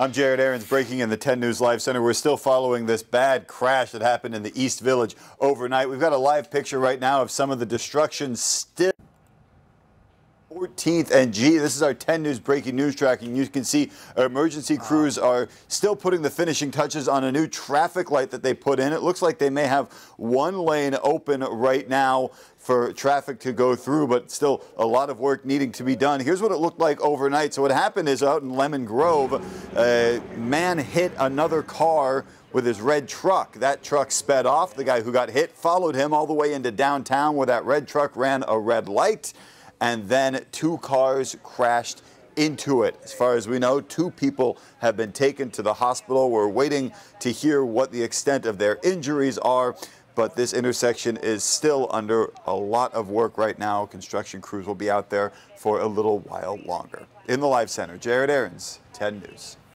I'm Jared Aarons, breaking in the 10 News Live Center. We're still following this bad crash that happened in the East Village overnight. We've got a live picture right now of some of the destruction still. 14th and G. This is our 10 News breaking news tracking. You can see emergency crews are still putting the finishing touches on a new traffic light that they put in. It looks like they may have one lane open right now for traffic to go through, but still a lot of work needing to be done. Here's what it looked like overnight. So what happened is out in Lemon Grove, a man hit another car with his red truck. That truck sped off. The guy who got hit followed him all the way into downtown where that red truck ran a red light and then two cars crashed into it. As far as we know, two people have been taken to the hospital. We're waiting to hear what the extent of their injuries are, but this intersection is still under a lot of work right now. Construction crews will be out there for a little while longer. In the Live Center, Jared Aarons, 10 News.